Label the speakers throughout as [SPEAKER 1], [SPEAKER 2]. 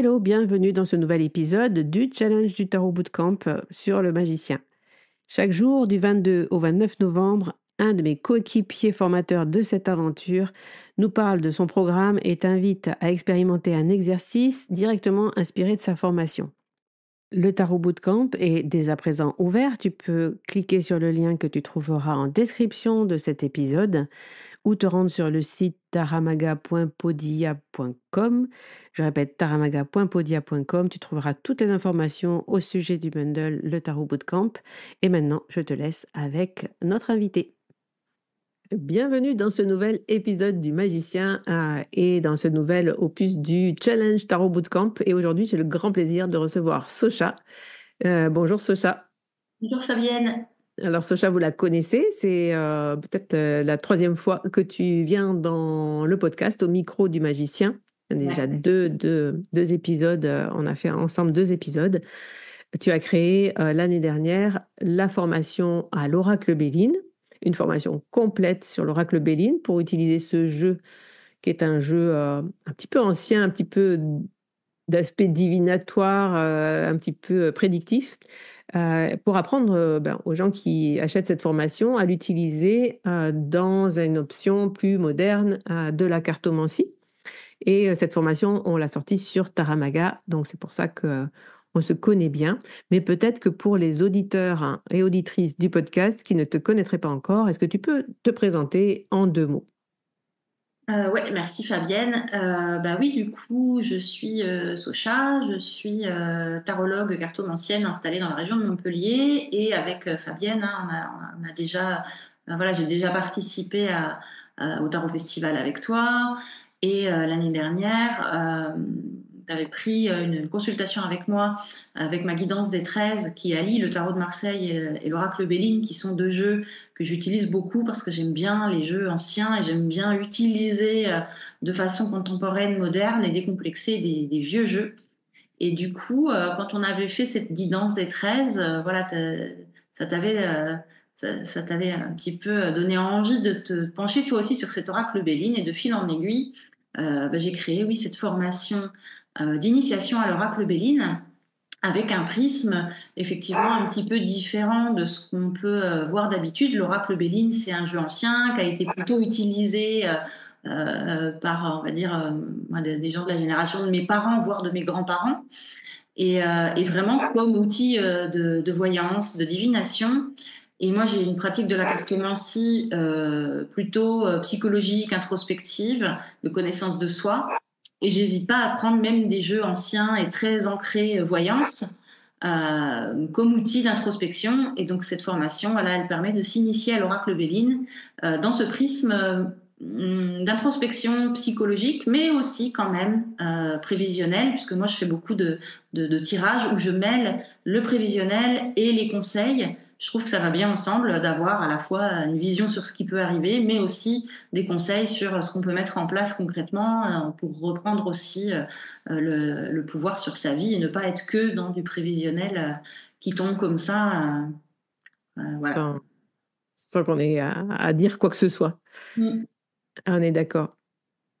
[SPEAKER 1] Hello, bienvenue dans ce nouvel épisode du Challenge du Tarot Bootcamp sur le magicien. Chaque jour du 22 au 29 novembre, un de mes coéquipiers formateurs de cette aventure nous parle de son programme et t'invite à expérimenter un exercice directement inspiré de sa formation. Le Tarot Bootcamp est dès à présent ouvert. Tu peux cliquer sur le lien que tu trouveras en description de cet épisode ou te rendre sur le site taramaga.podia.com. Je répète, taramaga.podia.com. Tu trouveras toutes les informations au sujet du bundle Le Tarot Bootcamp. Et maintenant, je te laisse avec notre invité. Bienvenue dans ce nouvel épisode du Magicien euh, et dans ce nouvel opus du Challenge Tarot Bootcamp. Et aujourd'hui, j'ai le grand plaisir de recevoir Socha. Euh, bonjour Socha.
[SPEAKER 2] Bonjour Fabienne.
[SPEAKER 1] Alors Socha, vous la connaissez, c'est euh, peut-être la troisième fois que tu viens dans le podcast au micro du Magicien. Il y a déjà deux, deux, deux, épisodes, on a fait ensemble deux épisodes. Tu as créé l'année dernière la formation à l'Oracle Béline une formation complète sur l'oracle Béline pour utiliser ce jeu qui est un jeu euh, un petit peu ancien, un petit peu d'aspect divinatoire, euh, un petit peu euh, pour apprendre ben, aux gens qui achètent cette formation à l'utiliser dans une option plus moderne de la cartomancie. Et cette formation, on l'a sortie sur Taramaga, donc c'est pour ça que on se connaît bien, mais peut-être que pour les auditeurs hein, et auditrices du podcast qui ne te connaîtraient pas encore, est-ce que tu peux te présenter en deux mots?
[SPEAKER 2] Euh, oui, merci Fabienne. Euh, bah oui, du coup, je suis euh, Socha, je suis tarologue cartomancienne installée dans la région de Montpellier et avec Fabienne, hein, on, a, déjà, voilà, j'ai déjà participé au Tarot Festival avec toi et l'année dernière, avait pris euh, une, consultation avec moi, avec ma guidance des 13, qui allie le tarot de Marseille et, l'oracle Béline, qui sont deux jeux que j'utilise beaucoup parce que j'aime bien les jeux anciens et j'aime bien utiliser euh, de façon contemporaine, moderne et décomplexée des, vieux jeux. Et du coup, euh, quand on avait fait cette guidance des 13, voilà, ça t'avait ça, t'avait un petit peu donné envie de te pencher toi aussi sur cet oracle Béline et de fil en aiguille, bah, j'ai créé oui cette formation d'initiation à l'oracle Béline avec un prisme effectivement un petit peu différent de ce qu'on peut euh, voir d'habitude. L'oracle Béline, c'est un jeu ancien qui a été plutôt utilisé euh, par, on va dire, des gens de la génération de mes parents, voire de mes grands-parents, et, vraiment comme outil de, de, voyance, de divination. Et moi, j'ai une pratique de la cartomancie plutôt psychologique, introspective, de connaissance de soi. Et j'hésite pas à prendre même des jeux anciens et très ancrés euh, voyance euh, comme outil d'introspection. Et donc cette formation, voilà, elle permet de s'initier à l'oracle Béline euh, dans ce prisme d'introspection psychologique, mais aussi quand même prévisionnel, puisque moi je fais beaucoup de, de, de tirages où je mêle le prévisionnel et les conseils je trouve que ça va bien ensemble d'avoir à la fois une vision sur ce qui peut arriver, mais aussi des conseils sur ce qu'on peut mettre en place concrètement euh, pour reprendre aussi euh, le, pouvoir sur sa vie et ne pas être que dans du prévisionnel euh, qui tombe comme ça.
[SPEAKER 1] voilà. Sans, qu'on ait à, dire quoi que ce soit. Mm. On est d'accord.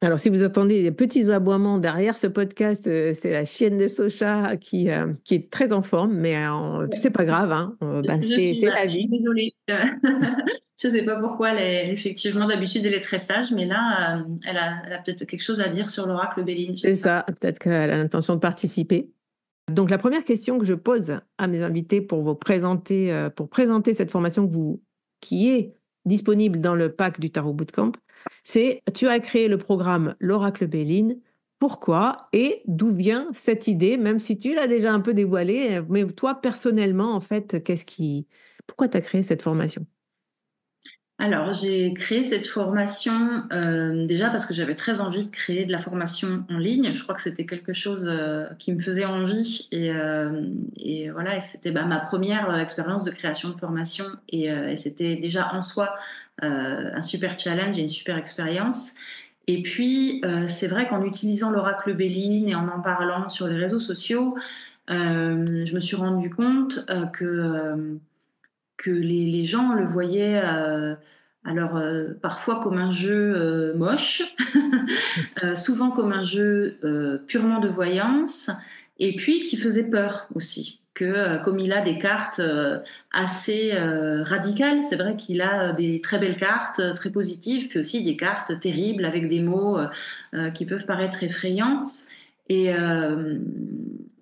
[SPEAKER 1] Alors, si vous entendez des petits aboiements derrière ce podcast, euh, c'est la chienne de Socha qui, euh, qui est très en forme, mais euh, c'est pas grave, hein. Bah, c'est la vie.
[SPEAKER 2] Désolée. je ne sais pas pourquoi, elle effectivement, d'habitude, elle est très sage, mais là, elle a, peut-être quelque chose à dire sur l'oracle Béline.
[SPEAKER 1] C'est ça, peut-être qu'elle a l'intention de participer. Donc, la première question que je pose à mes invités pour vous présenter, pour présenter cette formation que vous, qui est disponible dans le pack du Tarot Bootcamp, c'est tu as créé le programme L'Oracle Béline. Pourquoi et d'où vient cette idée, même si tu l'as déjà un peu dévoilée, mais toi personnellement, en fait, qu'est-ce qui, pourquoi tu as créé cette formation?
[SPEAKER 2] Alors, j'ai créé cette formation euh, déjà parce que j'avais très envie de créer de la formation en ligne. Je crois que c'était quelque chose euh, qui me faisait envie et, euh, voilà, c'était bah, ma première expérience de création de formation et c'était déjà en soi un super challenge et une super expérience. Et puis, c'est vrai qu'en utilisant l'oracle Béline et en en parlant sur les réseaux sociaux, je me suis rendu compte que que les, les, gens le voyaient Alors, parfois comme un jeu moche, souvent comme un jeu purement de voyance, et puis qui faisait peur aussi que euh, comme il a des cartes euh, assez euh, radicales, c'est vrai qu'il a des très belles cartes, très positives, puis aussi des cartes terribles avec des mots qui peuvent paraître effrayants. Et,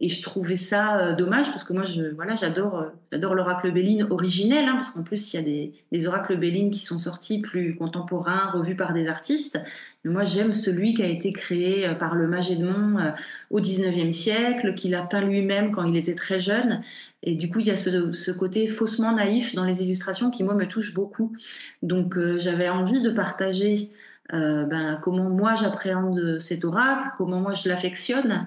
[SPEAKER 2] et je trouvais ça dommage parce que moi, je, voilà, j'adore, j'adore l'oracle Béline originel, hein, parce qu'en plus, il y a des, des oracles Béline qui sont sortis plus contemporains, revus par des artistes. Mais moi, j'aime celui qui a été créé par le mage Edmond au 19e siècle, qu'il a peint lui-même quand il était très jeune. Et du coup, il y a ce, ce, côté faussement naïf dans les illustrations qui, moi, me touche beaucoup. Donc, j'avais envie de partager euh, ben, comment moi j'appréhende cet oracle, comment moi je l'affectionne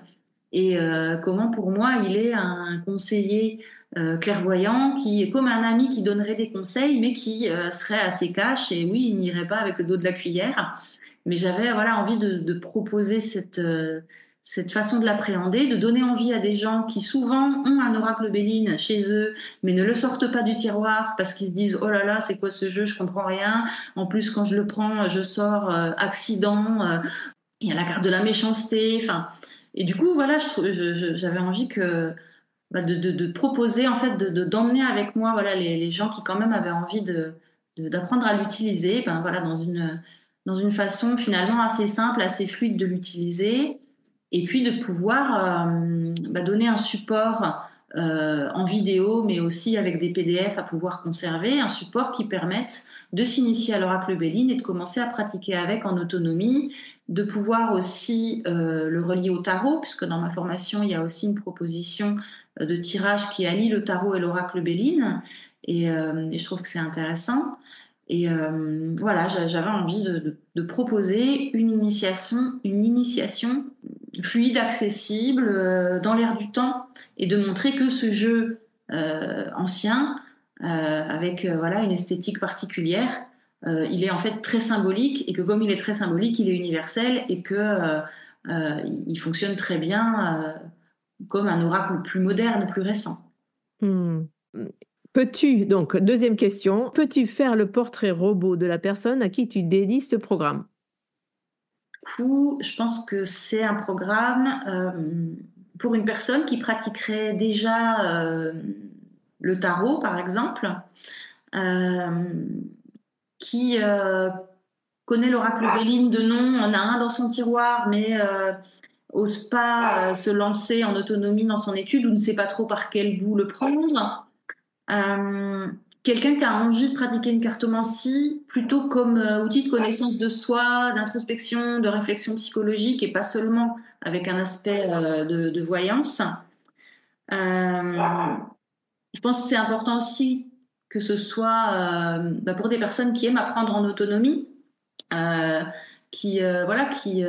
[SPEAKER 2] et euh, comment pour moi il est un conseiller euh, clairvoyant qui est comme un ami qui donnerait des conseils mais qui serait assez cash. Et oui il n'irait pas avec le dos de la cuillère. Mais j'avais voilà envie de, de proposer cette cette façon de l'appréhender, de donner envie à des gens qui souvent ont un oracle Béline chez eux, mais ne le sortent pas du tiroir parce qu'ils se disent oh là là c'est quoi ce jeu, je comprends rien. En plus quand je le prends, je sors euh, accident, euh, il y a la carte de la méchanceté, enfin. Et du coup voilà, j'avais envie que bah, de, proposer en fait de d'emmener avec moi voilà les, gens qui quand même avaient envie de d'apprendre à l'utiliser, ben voilà dans une dans une façon finalement assez simple, assez fluide de l'utiliser et puis de pouvoir euh, bah, donner un support euh, en vidéo, mais aussi avec des PDF à pouvoir conserver, un support qui permette de s'initier à l'oracle Béline et de commencer à pratiquer avec en autonomie, de pouvoir aussi euh, le relier au tarot, puisque dans ma formation, il y a aussi une proposition de tirage qui allie le tarot et l'oracle Béline, et, et, je trouve que c'est intéressant. Et voilà, j'avais envie de, de, de, proposer une initiation, une initiation fluide, accessible, euh, dans l'air du temps, et de montrer que ce jeu euh, ancien, euh, avec voilà une esthétique particulière, il est en fait très symbolique, et que comme il est très symbolique, il est universel, et que il fonctionne très bien comme un oracle plus moderne, plus récent.
[SPEAKER 1] Hmm. Peux-tu, donc, deuxième question, peux-tu faire le portrait robot de la personne à qui tu dédies ce programme?
[SPEAKER 2] Coup, je pense que c'est un programme euh, pour une personne qui pratiquerait déjà euh, le tarot, par exemple, euh, qui connaît l'oracle Béline de nom, on a un dans son tiroir, mais ose pas se lancer en autonomie dans son étude ou ne sait pas trop par quel bout le prendre quelqu'un qui a envie de pratiquer une cartomancie plutôt comme euh, outil de connaissance de soi, d'introspection, de réflexion psychologique et pas seulement avec un aspect euh, de, voyance. Euh, je pense que c'est important aussi que ce soit bah, pour des personnes qui aiment apprendre en autonomie, qui voilà, qui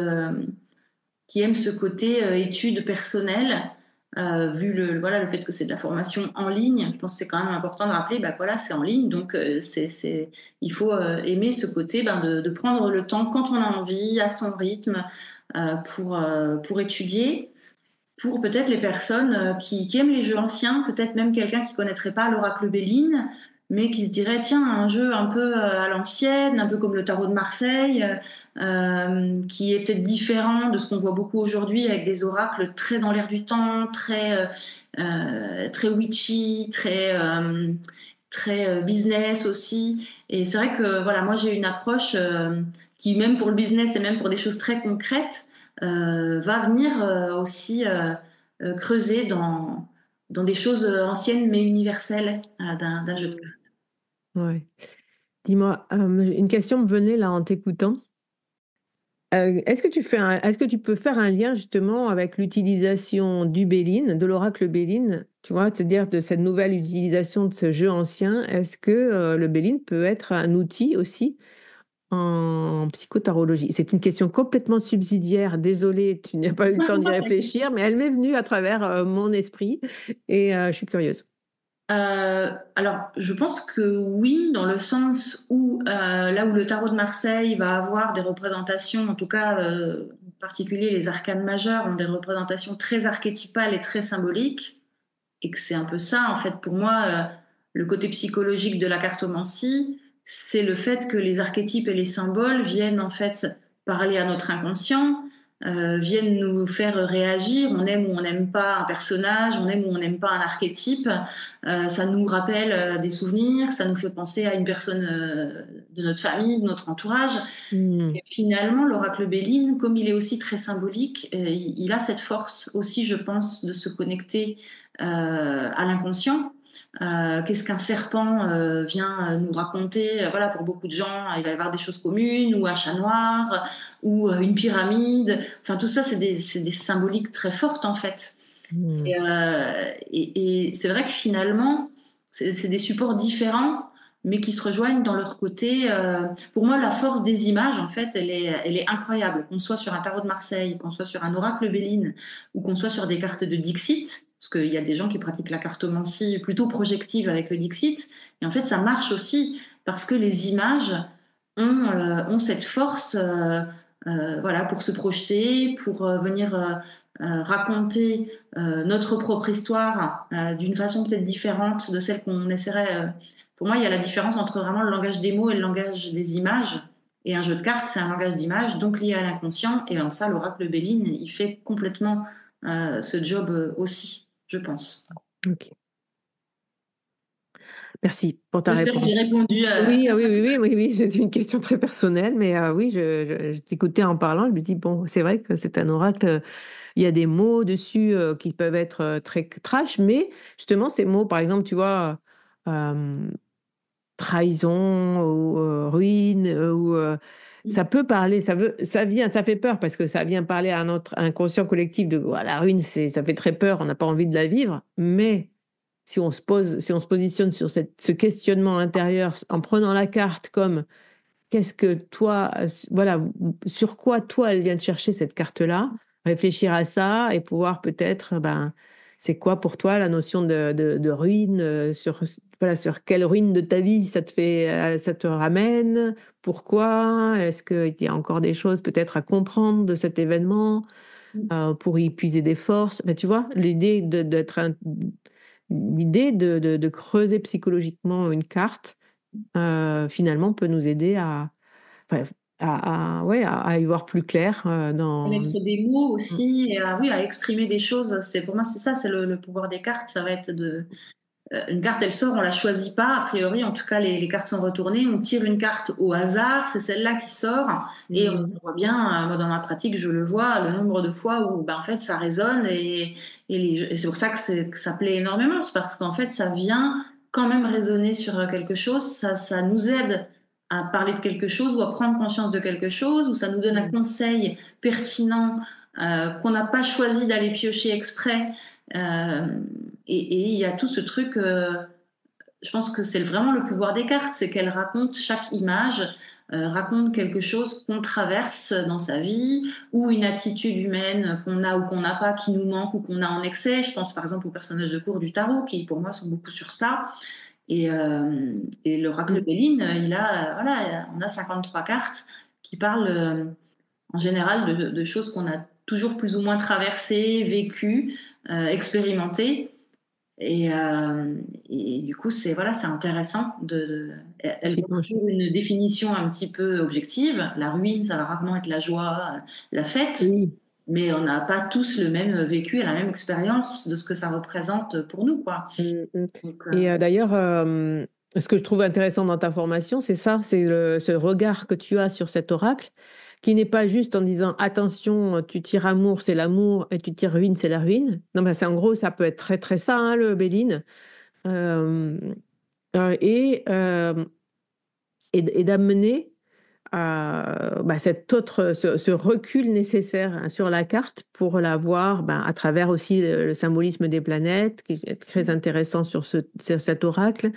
[SPEAKER 2] qui aiment ce côté étude personnelle euh, vu le, voilà, le fait que c'est de la formation en ligne, je pense que c'est quand même important de rappeler, bah, voilà, c'est en ligne, donc euh, c'est, il faut euh, aimer ce côté ben, de, prendre le temps quand on a envie, à son rythme, pour, pour étudier. Pour peut-être les personnes qui, qui, aiment les jeux anciens, peut-être même quelqu'un qui connaîtrait pas l'oracle Béline, mais qui se dirait tiens un jeu un peu à l'ancienne, un peu comme le tarot de Marseille, qui est peut-être différent de ce qu'on voit beaucoup aujourd'hui avec des oracles très dans l'air du temps, très euh, euh très witchy, très euh, très business aussi. Et c'est vrai que voilà, moi j'ai une approche qui même pour le business et même pour des choses très concrètes va venir aussi creuser dans dans des choses anciennes mais universelles d'un jeu de cartes.
[SPEAKER 1] Ouais. Dis-moi, une question me venait là en t'écoutant. Euh, est-ce que, tu fais est-ce que tu peux faire un lien justement avec l'utilisation du Béline, de l'oracle Béline, tu vois, c'est-à-dire de cette nouvelle utilisation de ce jeu ancien? Est-ce que euh, le Béline peut être un outil aussi en psychotarologie? C'est une question complètement subsidiaire. Désolée, tu n'as pas eu le temps d'y réfléchir, mais elle m'est venue à travers euh, mon esprit et je suis curieuse.
[SPEAKER 2] Euh, alors, je pense que oui, dans le sens où euh, là où le tarot de Marseille va avoir des représentations, en tout cas euh, en particulier les arcanes majeures ont des représentations très archétypales et très symboliques, et que c'est un peu ça en fait pour moi le côté psychologique de la cartomancie, c'est le fait que les archétypes et les symboles viennent en fait parler à notre inconscient, euh, viennent nous faire réagir. On aime ou on n'aime pas un personnage, on aime ou on n'aime pas un archétype. Euh, ça nous rappelle euh, des souvenirs, ça nous fait penser à une personne de notre famille, de notre entourage. Hmm. Et finalement, l'oracle Béline, comme il est aussi très symbolique, il, a cette force aussi, je pense, de se connecter à l'inconscient. Euh, qu'est-ce qu'un serpent euh, vient nous raconter Voilà, pour beaucoup de gens, il va y avoir des choses communes, ou un chat noir, ou euh, une pyramide. Enfin, tout ça, c'est des, des, symboliques très fortes, en fait. Hmm. Et, et, c'est vrai que finalement, c'est des supports différents, mais qui se rejoignent dans leur côté. pour moi, la force des images, en fait, elle est, elle est incroyable. Qu'on soit sur un tarot de Marseille, qu'on soit sur un oracle Béline, ou qu'on soit sur des cartes de Dixit, parce qu'il y a des gens qui pratiquent la cartomancie plutôt projective avec le Dixit. Et en fait, ça marche aussi parce que les images ont, euh, cette force euh, euh, voilà, pour se projeter, pour venir raconter notre propre histoire d'une façon peut-être différente de celle qu'on essaierait. pour moi, il y a la différence entre vraiment le langage des mots et le langage des images. Et un jeu de cartes, c'est un langage d'images, donc lié à l'inconscient. Et en ça, l'oracle Béline, il fait complètement ce job aussi je pense. Ok.
[SPEAKER 1] Merci pour ta réponse.
[SPEAKER 2] J'ai répondu.
[SPEAKER 1] À... Oui, oui, oui, oui, oui, oui. c'est une question très personnelle, mais euh, oui, je, t'écoutais en parlant, je me dis, bon, c'est vrai que c'est un oracle, il y a des mots dessus euh, qui peuvent être euh, très trash, mais justement, ces mots, par exemple, tu vois, trahison ou ruine ou ça peut parler, ça, veut, ça vient, ça fait peur parce que ça vient parler à notre inconscient collectif de la ruine, c'est, ça fait très peur, on n'a pas envie de la vivre. Mais si on se pose, si on se positionne sur cette, ce questionnement intérieur en prenant la carte comme qu'est-ce que toi, voilà, sur quoi toi elle vient de chercher cette carte-là, réfléchir à ça et pouvoir peut-être, ben, c'est quoi pour toi la notion de, de, ruine euh, sur, voilà, sur quelle ruine de ta vie ça te, fait, euh, ça te ramène Pourquoi Est-ce qu'il y a encore des choses peut-être à comprendre de cet événement mmh. euh, pour y puiser des forces? Mais tu vois, l'idée d'être l'idée de, de, creuser psychologiquement une carte, finalement, peut nous aider à, à, ouais, à, y voir plus clair euh, dans.
[SPEAKER 2] mettre des mots aussi, et à, oui, à exprimer des choses. C'est pour moi, c'est ça, c'est le, pouvoir des cartes. Ça va être de euh, une carte, elle sort, on la choisit pas. A priori, en tout cas, les, cartes sont retournées. On tire une carte au hasard, c'est celle-là qui sort, et on mmh. voit bien. Euh, moi, dans ma pratique, je le vois, le nombre de fois où, ben, en fait, ça résonne, et, et, c'est pour ça que, que, ça plaît énormément, c'est parce qu'en fait, ça vient quand même résonner sur quelque chose. Ça, ça nous aide à parler de quelque chose ou à prendre conscience de quelque chose, ou ça nous donne un mm. conseil pertinent euh, qu'on n'a pas choisi d'aller piocher exprès. Euh, et il y a tout ce truc, euh, je pense que c'est vraiment le pouvoir des cartes, c'est qu'elles racontent chaque image, raconte quelque chose qu'on traverse dans sa vie, ou une attitude humaine qu'on a ou qu'on n'a pas, qui nous manque ou qu'on a en excès. Je pense par exemple aux personnages de cours du tarot, qui pour moi sont beaucoup sur ça. Et, euh, et l'oracle Béline, il a, voilà, on a 53 cartes qui parlent euh, en général de, choses qu'on a toujours plus ou moins traversées, vécues, euh, expérimentées. Et, et, du coup, c'est voilà, c'est intéressant. De, elle a toujours une définition un petit peu objective. La ruine, ça va rarement être la joie, la fête. Oui mais on n'a pas tous le même vécu et la même expérience de ce que ça représente pour nous. Quoi. Mmh,
[SPEAKER 1] mmh. et euh, d'ailleurs, euh, ce que je trouve intéressant dans ta formation, c'est ça, c'est ce regard que tu as sur cet oracle, qui n'est pas juste en disant attention, tu tires amour, c'est l'amour, et tu tires ruine, c'est la ruine. Non, mais c'est en gros, ça peut être très très ça, hein, le Béline. Euh, et, et d'amener bah, cet autre, ce, recul nécessaire hein, sur la carte pour la voir bah, à travers aussi le, symbolisme des planètes, qui est très intéressant sur, ce, cet oracle.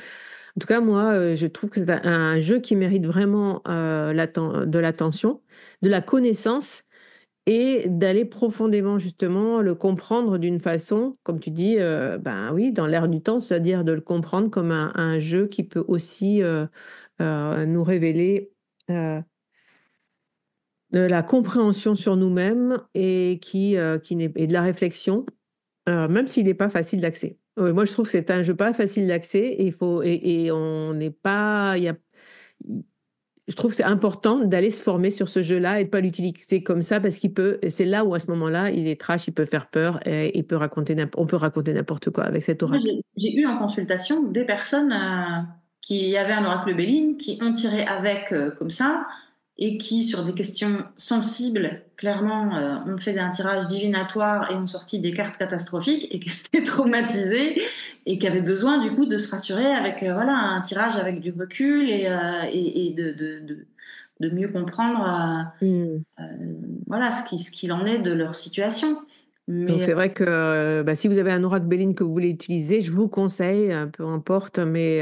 [SPEAKER 1] En tout cas, moi, euh, je trouve que c'est un, jeu qui mérite vraiment euh, de l'attention, de la connaissance et d'aller profondément justement le comprendre d'une façon, comme tu dis, euh, ben oui, dans l'air du temps, c'est-à-dire de le comprendre comme un, jeu qui peut aussi nous révéler de la compréhension sur nous-mêmes et qui, et de la réflexion, même s'il n'est pas facile d'accès. Moi, je trouve que c'est un jeu pas facile d'accès et il faut et, on n'est pas y a je trouve que c'est important d'aller se former sur ce jeu-là et de pas l'utiliser comme ça parce qu'il peut, c'est là où à ce moment-là, il est trash, il peut faire peur et il peut raconter, on peut raconter n'importe quoi avec cet oracle.
[SPEAKER 2] J'ai eu en consultation des personnes euh, qui avaient un oracle Béline, qui ont tiré avec euh, comme ça et qui, sur des questions sensibles, clairement, euh, ont fait un tirage divinatoire et ont sorti des cartes catastrophiques et qui étaient traumatisés et qui avaient besoin du coup de se rassurer avec euh, voilà un tirage avec du recul et, euh, et, de, de, de, mieux comprendre hmm. voilà ce qu'il ce en est de leur situation.
[SPEAKER 1] Mais... c'est vrai que bah, si vous avez un oracle Béline que vous voulez utiliser, je vous conseille, peu importe, mais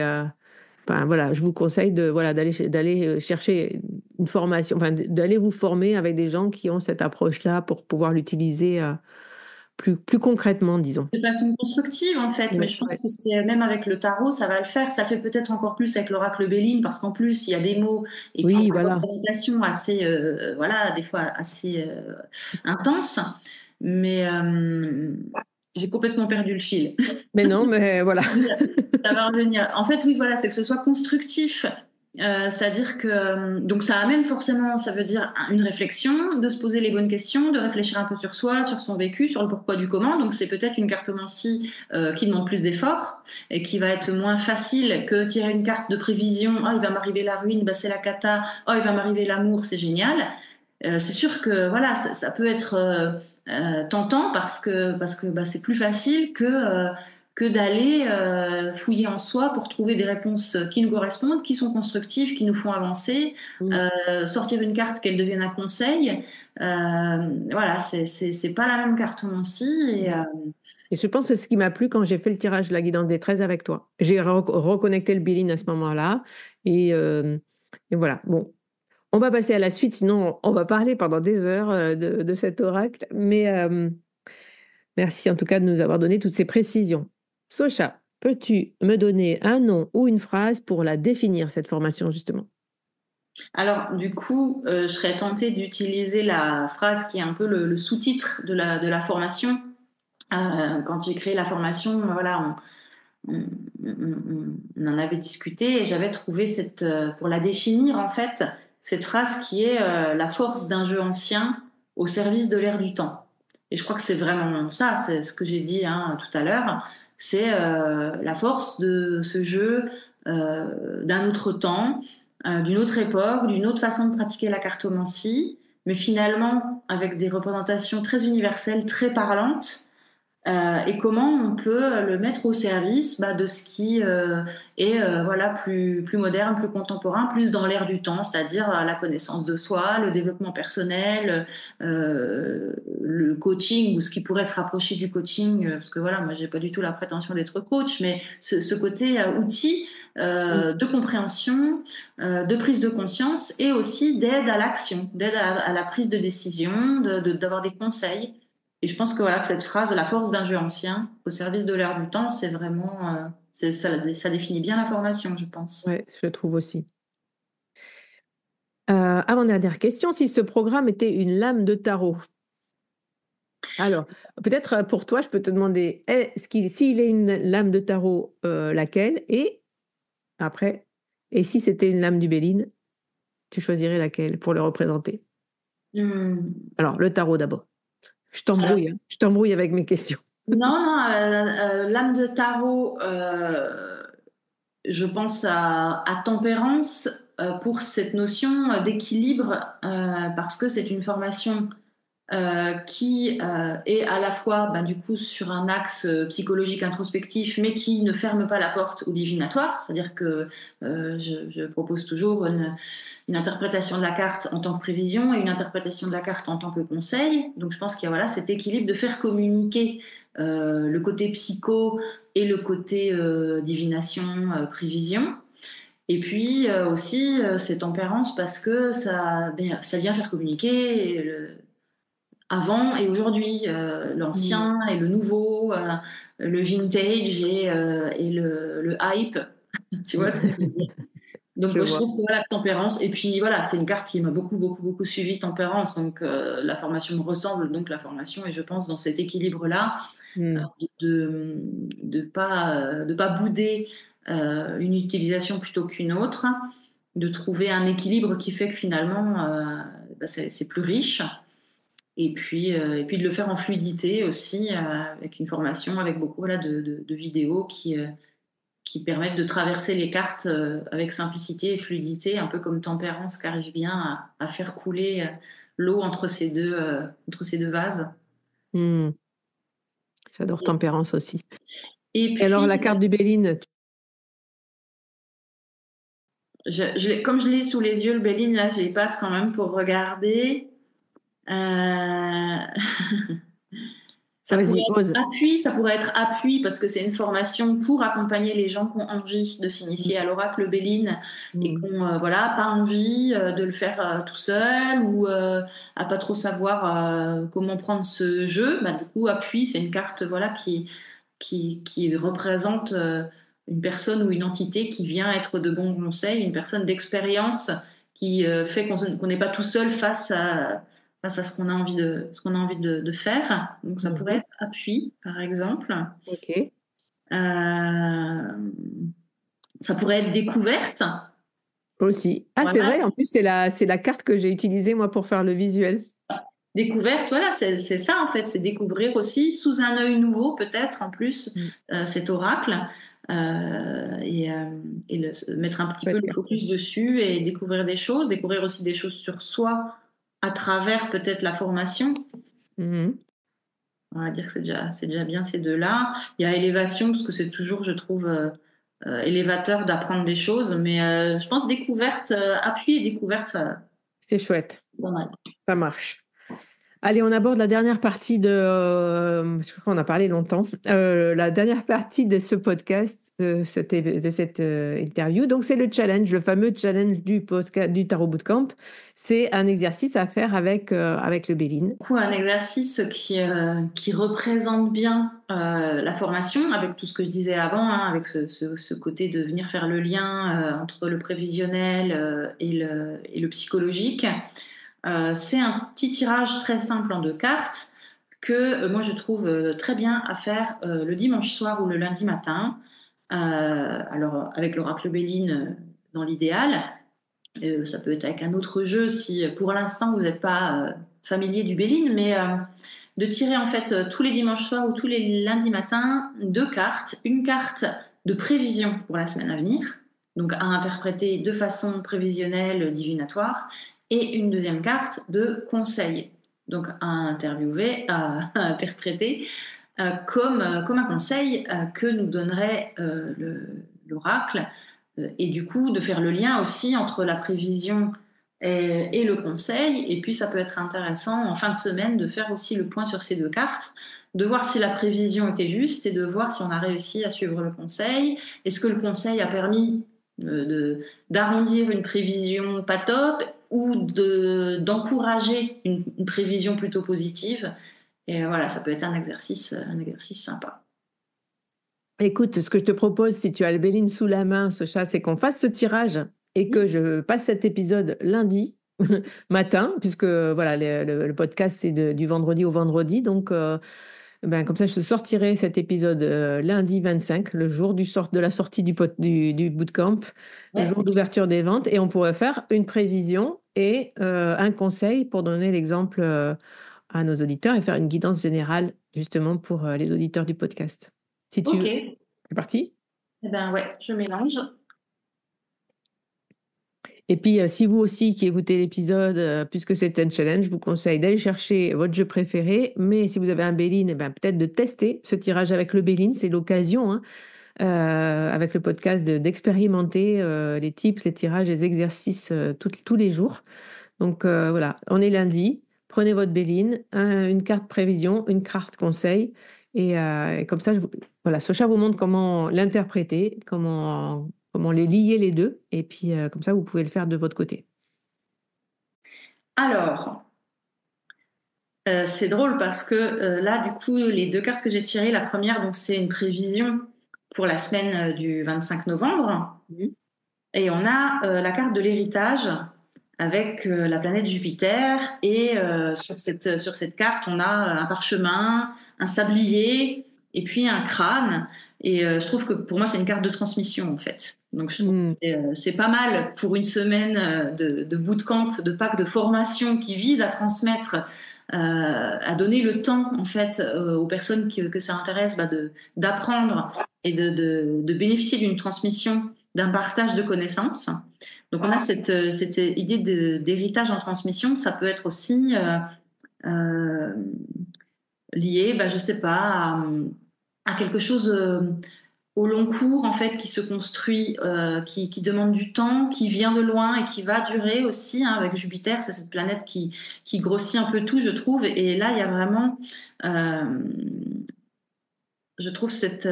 [SPEAKER 1] voilà, je vous conseille de voilà d'aller d'aller euh, chercher une formation, enfin d'aller vous former avec des gens qui ont cette approche-là pour pouvoir l'utiliser euh, plus plus concrètement, disons.
[SPEAKER 2] De façon constructive en fait, mais je pense que c'est même avec le tarot, ça va le faire. Ça fait peut-être encore plus avec l'oracle Béline parce qu'en plus il y a des mots et
[SPEAKER 1] oui, voilà.
[SPEAKER 2] une assez euh, voilà des fois assez intense, mais j'ai complètement perdu le fil.
[SPEAKER 1] Mais non, mais voilà.
[SPEAKER 2] ça va revenir. En fait, oui, voilà, c'est que ce soit constructif. Euh, c'est-à-dire que euh, donc ça amène forcément, ça veut dire une réflexion, de se poser les bonnes questions, de réfléchir un peu sur soi, sur son vécu, sur le pourquoi du comment. Donc c'est peut-être une cartomancie euh, qui demande plus d'efforts et qui va être moins facile que tirer une carte de prévision. Oh, il va m'arriver la ruine, bah, c'est la cata. Oh, il va m'arriver l'amour, c'est génial. Euh, c'est sûr que voilà, ça, peut être euh, euh, tentant parce que parce que bah, c'est plus facile que que d'aller fouiller en soi pour trouver des réponses qui nous correspondent, qui sont constructives, qui nous font avancer, sortir une carte qu'elle devienne un conseil. voilà, c'est pas la même carte Et,
[SPEAKER 1] et je pense que c'est ce qui m'a plu quand j'ai fait le tirage de la guidance des 13 avec toi. J'ai reconnecté le billing à ce moment-là. Et, et, voilà. Bon, on va passer à la suite, sinon on va parler pendant des heures euh, de, cet oracle. Mais euh, merci en tout cas de nous avoir donné toutes ces précisions. Socha, peux-tu me donner un nom ou une phrase pour la définir, cette formation, justement?
[SPEAKER 2] Alors, du coup, euh, je serais tentée d'utiliser la phrase qui est un peu le, sous-titre de la, formation. quand j'ai créé la formation, voilà, on, en avait discuté et j'avais trouvé cette, pour la définir en fait, cette phrase qui est euh, la force d'un jeu ancien au service de l'ère du temps. Et je crois que c'est vraiment ça, c'est ce que j'ai dit hein, tout à l'heure, c'est euh, la force de ce jeu euh, d'un autre temps, d'une autre époque, d'une autre façon de pratiquer la cartomancie, mais finalement avec des représentations très universelles, très parlantes, euh, et comment on peut le mettre au service bah, de ce qui euh, est euh, voilà plus plus moderne, plus contemporain, plus dans l'air du temps, c'est-à-dire la connaissance de soi, le développement personnel, le coaching ou ce qui pourrait se rapprocher du coaching, parce que voilà, moi j'ai pas du tout la prétention d'être coach, mais ce, ce côté outil mm. de compréhension, de prise de conscience et aussi d'aide à l'action, d'aide à, la prise de décision, d'avoir de, des conseils. Et je pense que voilà que cette phrase, la force d'un jeu ancien au service de l'ère du temps, c'est vraiment, euh, ça, ça, définit bien la formation, je pense.
[SPEAKER 1] Oui, je trouve aussi. Euh, avant-dernière question, si ce programme était une lame de tarot. Alors, peut-être euh, pour toi, je peux te demander, est-ce qu'il, s'il est une lame de tarot, euh, laquelle Et après, et si c'était une lame du Béline, tu choisirais laquelle pour le représenter? Hmm. Alors, le tarot d'abord. Je t'embrouille, hein. je t'embrouille avec mes questions.
[SPEAKER 2] Non, euh, euh, l'âme de tarot, euh, je pense à, tempérance pour cette notion d'équilibre, parce que c'est une formation qui est à la fois, ben, du coup, sur un axe psychologique introspectif, mais qui ne ferme pas la porte au divinatoire. C'est-à-dire que je, propose toujours une interprétation de la carte en tant que prévision et une interprétation de la carte en tant que conseil. Donc je pense qu'il y a voilà, cet équilibre de faire communiquer euh, le côté psycho et le côté euh, divination, euh, prévision. Et puis aussi cette tempérance parce que ben, ça vient faire communiquer avant et aujourd'hui, l'ancien et le nouveau, le vintage et, et le, le, hype. tu vois donc je, trouve que voilà, tempérance. Et puis voilà, c'est une carte qui m'a beaucoup, beaucoup, beaucoup suivi, tempérance. Donc euh, la formation me ressemble, donc la formation, et je pense dans cet équilibre-là, euh, de ne pas, de pas bouder euh, une utilisation plutôt qu'une autre. de trouver un équilibre qui fait que finalement, bah, c'est plus riche. Et puis, et puis de le faire en fluidité aussi, avec une formation, avec beaucoup voilà, de, de, vidéos qui, qui permettent de traverser les cartes avec simplicité et fluidité, un peu comme Tempérance qui arrive bien à, à faire couler l'eau entre, ces deux entre ces deux vases.
[SPEAKER 1] Mmh. J'adore Tempérance aussi. Et, alors, la carte du Béline
[SPEAKER 2] je, Comme je l'ai sous les yeux, le Béline, là, j'y passe quand même pour regarder. Euh... Ça pourrait être appui, ça pourrait être appui parce que c'est une formation pour accompagner les gens qui ont envie de s'initier à l'oracle Béline et mm. qui n'ont euh, voilà, pas envie euh, de le faire euh, tout seul ou à pas trop savoir comment prendre ce jeu. Bah, du coup, appui, c'est une carte voilà, qui, qui, qui représente une personne ou une entité qui vient être de bons conseils, une personne d'expérience qui fait qu'on n'est pas tout seul face à face à ce qu'on a envie de, ce qu'on a envie de, faire. Donc ça pourrait mhm. être appui, par exemple.
[SPEAKER 1] Ok.
[SPEAKER 2] Euh, ça pourrait être découverte.
[SPEAKER 1] Aussi. Ah, c'est vrai, en plus, c'est la, c'est la carte que j'ai utilisée, moi, pour faire le visuel.
[SPEAKER 2] Découverte, voilà, c'est, ça, en fait. C'est découvrir aussi, sous un œil nouveau, peut-être, en plus, mm. euh, cet oracle. Euh, et, et mettre un petit peu le focus dessus et découvrir des choses, découvrir aussi des choses sur soi à travers peut-être la formation. Mhm. On va dire que c'est déjà, c'est déjà bien ces deux-là. Il y a élévation, parce que c'est toujours, je trouve, euh, euh, élévateur d'apprendre des choses. Mais euh, je pense découverte, appui et découverte, ça.
[SPEAKER 1] C'est chouette. Ça marche. Allez, on aborde la dernière partie de. Euh, je crois qu'on a parlé longtemps. Euh, la dernière partie de ce podcast, de cette, euh, interview. Donc, c'est le challenge, le fameux challenge du, Tarot Bootcamp. C'est un exercice à faire avec, avec le Béline.
[SPEAKER 2] Du coup, un exercice qui, qui représente bien la formation, avec tout ce que je disais avant, hein, avec ce, ce, côté de venir faire le lien entre le prévisionnel et, le, et le psychologique. Euh, c'est un petit tirage très simple en deux cartes que euh, moi je trouve euh, très bien à faire le dimanche soir ou le lundi matin. alors avec l'oracle Béline dans l'idéal, ça peut être avec un autre jeu si pour l'instant vous n'êtes pas familier du Béline, mais de tirer en fait tous les dimanches soirs ou tous les lundis matins deux cartes, une carte de prévision pour la semaine à venir, donc à interpréter de façon prévisionnelle, divinatoire, et une deuxième carte de conseil, donc à interviewer, à, interpréter euh, comme, euh, comme un conseil euh, que nous donnerait l'oracle, et du coup de faire le lien aussi entre la prévision et, et, le conseil, et puis ça peut être intéressant en fin de semaine de faire aussi le point sur ces deux cartes, de voir si la prévision était juste et de voir si on a réussi à suivre le conseil. Est-ce que le conseil a permis d'arrondir une prévision pas top ou d'encourager une, prévision plutôt positive. Et voilà, ça peut être un exercice, un exercice sympa.
[SPEAKER 1] Écoute, ce que je te propose, si tu as le Béline sous la main, ce chat, c'est qu'on fasse ce tirage et que je passe cet épisode lundi matin, puisque voilà, le, podcast c'est du vendredi au vendredi, donc euh, ben, comme ça je sortirai cet épisode euh, lundi 25, le jour du sort, de la sortie du, du, du bootcamp, le jour d'ouverture des ventes, et on pourrait faire une prévision et euh, un conseil pour donner l'exemple euh, à nos auditeurs et faire une guidance générale justement pour les auditeurs du podcast. Si tu c'est parti?
[SPEAKER 2] Eh ben ouais, je mélange.
[SPEAKER 1] Et puis, si vous aussi qui écoutez l'épisode, puisque c'est un challenge, je vous conseille d'aller chercher votre jeu préféré. Mais si vous avez un Béline, eh ben, peut-être de tester ce tirage avec le Béline. C'est l'occasion. Hein. Euh, avec le podcast d'expérimenter euh, les types, les tirages, les exercices euh, tous les jours. Donc voilà, on est lundi, prenez votre béline, une carte prévision, une carte conseil, et, comme ça, je, voilà, Socha vous montre comment l'interpréter, comment, comment les lier les deux, et puis comme ça, vous pouvez le faire de votre côté.
[SPEAKER 2] Alors, c'est drôle parce que là, du coup, les deux cartes que j'ai tirées, la première, donc c'est une prévision pour la semaine euh, du 25 novembre. Mhm. Et on a euh, la carte de l'héritage avec euh, la planète Jupiter. Et sur, cette, sur cette carte, on a un parchemin, un sablier et puis un crâne. Et je trouve que pour moi, c'est une carte de transmission en fait. Donc, je trouve mm. que c'est pas mal pour une semaine de, de bootcamp, de pack de formation qui vise à transmettre à donner le temps en fait aux personnes que ça intéresse bah, d'apprendre et de, de, de bénéficier d'une transmission, d'un partage de connaissances. Donc on a cette, euh, cette idée d'héritage en transmission, ça peut être aussi euh, euh, lié, bah, je sais pas, à, quelque chose au long cours en fait qui se construit, qui, qui, demande du temps, qui vient de loin et qui va durer aussi. Hein, avec Jupiter, c'est cette planète qui, qui grossit un peu tout, je trouve. Et là, il y a vraiment, je trouve cette,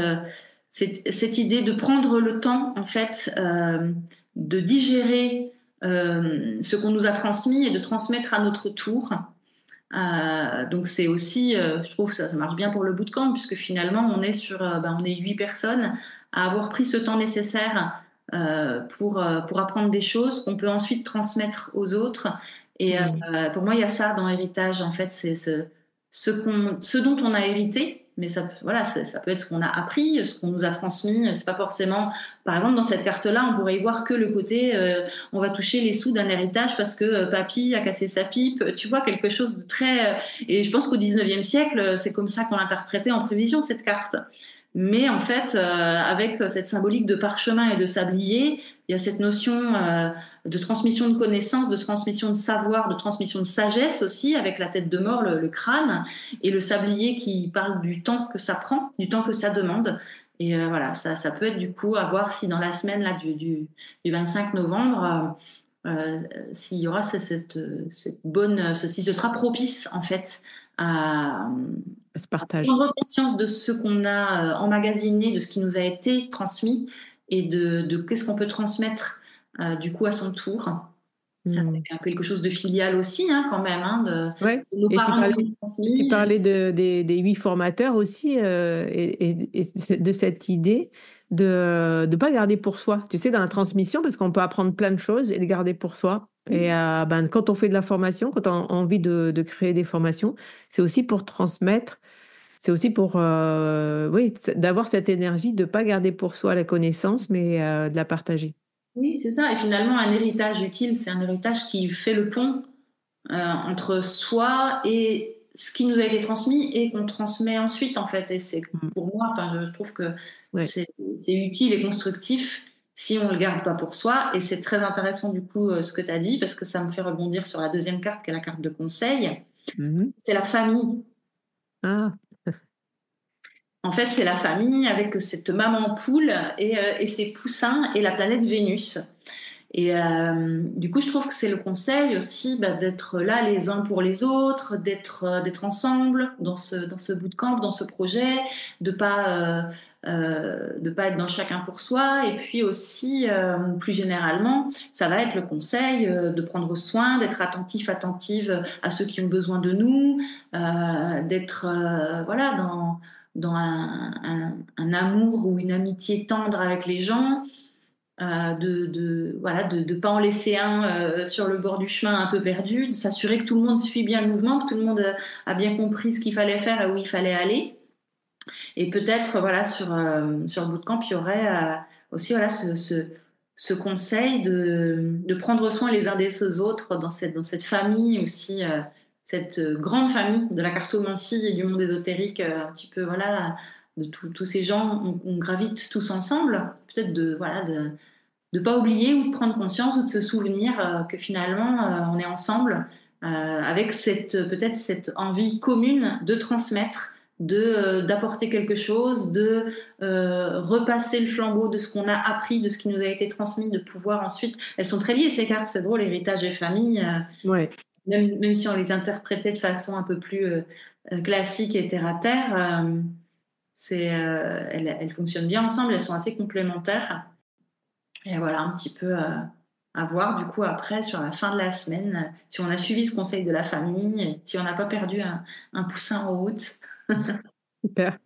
[SPEAKER 2] cette, idée de prendre le temps en fait de digérer euh, ce qu'on nous a transmis et de transmettre à notre tour. Euh, donc c'est aussi, euh, je trouve que ça, ça, marche bien pour le bootcamp puisque finalement on est sur, ben, on est huit personnes à avoir pris ce temps nécessaire pour pour apprendre des choses qu'on peut ensuite transmettre aux autres. Et mmh. pour moi il y a ça dans l'héritage en fait, c'est ce ce, ce dont on a hérité mais ça, voilà, ça, peut être ce qu'on a appris, ce qu'on nous a transmis. C'est pas forcément, par exemple, dans cette carte-là, on pourrait y voir que le côté, euh, on va toucher les sous d'un héritage parce que euh, papy a cassé sa pipe. Tu vois quelque chose de très. Euh, et je pense qu'au 19e siècle, c'est comme ça qu'on l'interprétait en prévision cette carte. Mais en fait, avec cette symbolique de parchemin et de sablier, il y a cette notion de transmission de connaissances, de transmission de savoir, de transmission de sagesse aussi, avec la tête de mort, le, crâne, et le sablier qui parle du temps que ça prend, du temps que ça demande. Et euh, voilà, ça, ça, peut être du coup à voir si dans la semaine là, du, du, 25 novembre, euh, euh, s'il y aura cette, cette, bonne, si ce sera propice en fait à,
[SPEAKER 1] se partager.
[SPEAKER 2] Prendre conscience de ce qu'on a emmagasiné, de ce qui nous a été transmis et de, de qu'est-ce qu'on peut transmettre euh, du coup à son tour. Hmm. Avec quelque chose de filial aussi, hein, quand même. Hein, de,
[SPEAKER 1] ouais. et tu parlais, des, huit formateurs aussi, euh, et, de cette idée de ne pas garder pour soi. Tu sais, dans la transmission, parce qu'on peut apprendre plein de choses et les garder pour soi. Et euh, ben, quand on fait de la formation, quand on a envie de, créer des formations, c'est aussi pour transmettre, c'est aussi pour oui, d'avoir cette énergie de ne pas garder pour soi la connaissance, mais de la partager.
[SPEAKER 2] Oui, c'est ça. Et finalement, un héritage utile, c'est un héritage qui fait le pont euh, entre soi et ce qui nous a été transmis et qu'on transmet ensuite, en fait. Et c'est mm. pour moi, je, trouve que c'est utile et constructif si on ne le garde pas pour soi. Et c'est très intéressant, du coup, euh, ce que tu as dit, parce que ça me fait rebondir sur la deuxième carte, qui est la carte de conseil. Mm-hmm. C'est la famille. Ah. En fait, c'est la famille avec cette maman poule et, euh, ses poussins et la planète Vénus. Et euh, du coup, je trouve que c'est le conseil aussi bah, d'être là les uns pour les autres, d'être euh, d'être ensemble dans ce dans ce bootcamp, dans ce projet, de pas de pas être dans chacun pour soi. Et puis aussi, plus généralement, ça va être le conseil de prendre soin, d'être attentif, attentive à ceux qui ont besoin de nous, d'être voilà dans dans un, amour ou une amitié tendre avec les gens, euh, de, voilà, de ne pas en laisser un euh, sur le bord du chemin un peu perdu, de s'assurer que tout le monde suit bien le mouvement, que tout le monde a bien compris ce qu'il fallait faire et où il fallait aller. Et peut-être voilà sur euh, sur Bootcamp, il y aurait aussi voilà ce, ce, ce conseil de, de, prendre soin les uns des autres dans cette dans cette famille aussi cette euh, grande famille de la cartomancie et du monde ésotérique, euh, un petit peu, voilà, de tous ces gens, on, gravite tous ensemble, peut-être de, voilà, de ne pas oublier ou de prendre conscience ou de se souvenir euh, que finalement, on est ensemble avec cette, peut-être cette envie commune de transmettre, de d'apporter quelque chose, de repasser le flambeau de ce qu'on a appris, de ce qui nous a été transmis, de pouvoir ensuite. Elles sont très liées ces cartes, c'est drôle, héritage et famille.
[SPEAKER 1] ouais
[SPEAKER 2] même, si on les interprétait de façon un peu plus euh, euh, classique et terre à terre, euh, c'est, elles, fonctionnent bien ensemble, elles sont assez complémentaires. Et voilà, un petit peu à voir du coup après sur la fin de la semaine, si on a suivi ce conseil de la famille, si on n'a pas perdu un, poussin en route.
[SPEAKER 1] Super.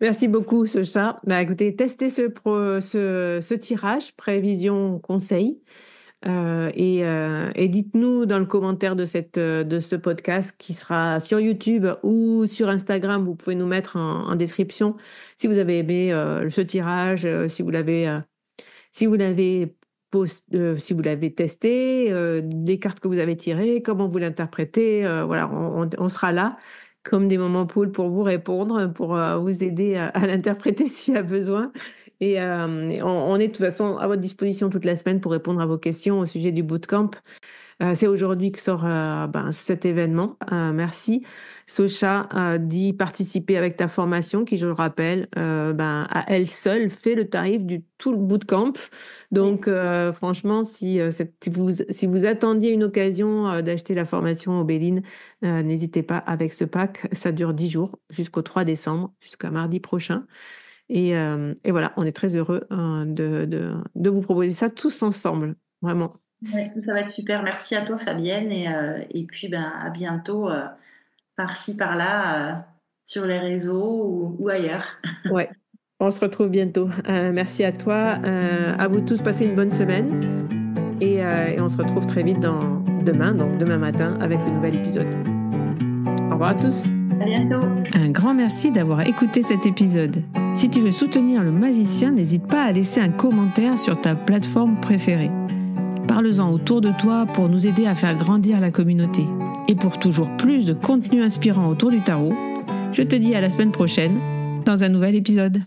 [SPEAKER 1] Merci beaucoup, Socha. Bah, écoutez, testez ce tirage, prévision, conseil. Et, et dites-nous dans le commentaire de, cette, de ce podcast qui sera sur YouTube ou sur Instagram, vous pouvez nous mettre en, description si vous avez aimé ce tirage, si vous l'avez si vous si vous l'avez testé, les cartes que vous avez tirées, comment vous l'interprétez. voilà, on, sera là comme des moments poules pour vous répondre, pour vous aider à l'interpréter s'il y a besoin. Et euh, on, est de toute façon à votre disposition toute la semaine pour répondre à vos questions au sujet du bootcamp. Euh, c'est aujourd'hui que sort euh, ben, cet événement. merci. Socha d'y participer avec ta formation qui, je le rappelle, ben, à elle seule fait le tarif du tout le bootcamp. Donc, franchement, si, vous, si vous attendiez une occasion d'acheter la formation au Béline, n'hésitez pas avec ce pack. Ça dure 10 jours jusqu'au 3 décembre, jusqu'à mardi prochain. Euh, et, voilà, on est très heureux hein, de, vous proposer ça tous ensemble, vraiment.
[SPEAKER 2] ça va être super. Merci à toi, Fabienne. Et, euh, puis, ben, à bientôt, euh, par-ci, par-là, sur les réseaux ou, ailleurs.
[SPEAKER 1] ouais, on se retrouve bientôt. merci à toi. à vous tous, passez une bonne semaine. Et, et, on se retrouve très vite dans, demain, donc demain matin, avec le nouvel épisode. Au revoir à tous.
[SPEAKER 2] À bientôt.
[SPEAKER 1] Un grand merci d'avoir écouté cet épisode. Si tu veux soutenir le magicien, n'hésite pas à laisser un commentaire sur ta plateforme préférée. Parle-en autour de toi pour nous aider à faire grandir la communauté. Et pour toujours plus de contenu inspirant autour du tarot, je te dis à la semaine prochaine dans un nouvel épisode.